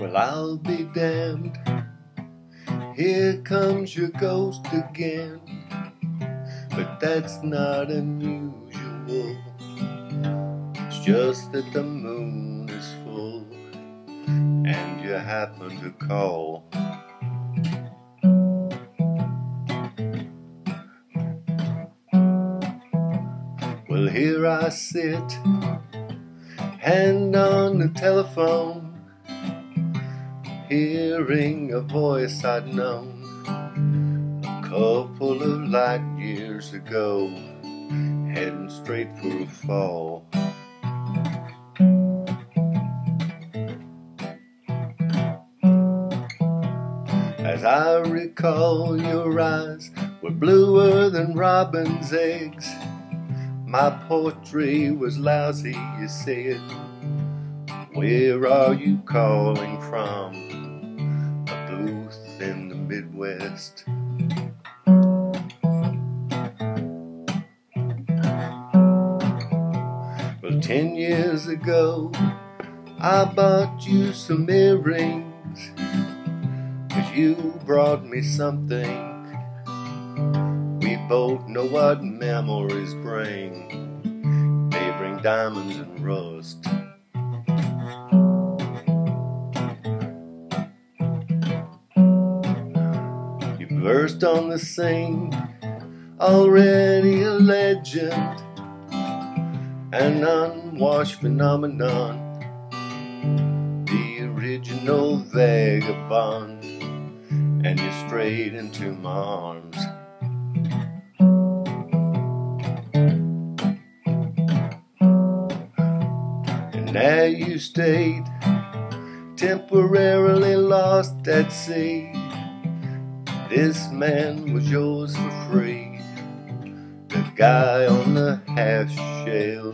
I'll be damned. Here comes your ghost again. But that's not unusual. It's just that the moon is full and you happen to call. Well, here I sit, hand on the telephone, hearing a voice I'd known a couple of light years ago, heading straight for a fall. As I recall, your eyes were bluer than robin's eggs. My poetry was lousy, you said. Where are you calling from? A booth in the Midwest. Well, ten years ago, I bought you some earrings. Cause you brought me something. We both know what memories bring. They bring diamonds and rust. Burst on the scene, already a legend, an unwashed phenomenon, the original vagabond, and you strayed into my arms. And now you stayed temporarily lost at sea. This man was yours for free. The guy on the half shell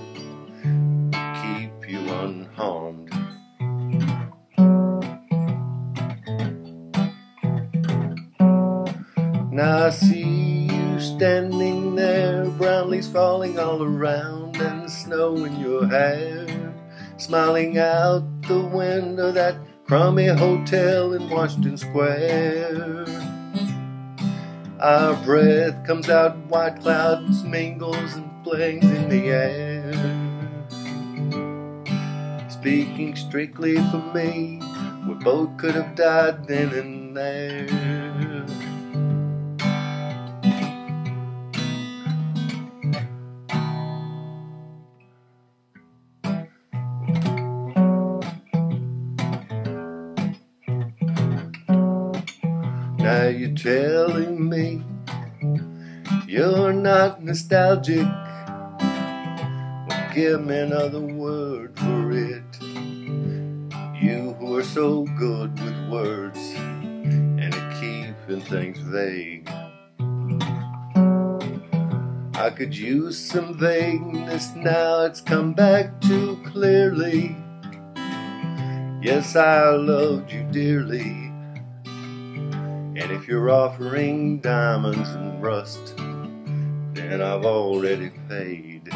keep you unharmed. Now I see you standing there, brown leaves falling all around, and snow in your hair. Smiling out the window that crummy hotel in Washington Square. Our breath comes out, white clouds mingles and flings in the air. Speaking strictly for me, we both could have died then and there. Now you're telling me you're not nostalgic. Well, give me another word for it. You who are so good with words and at keeping things vague. I could use some vagueness now, it's come back too clearly. Yes, I loved you dearly. And if you're offering diamonds and rust, then I've already paid.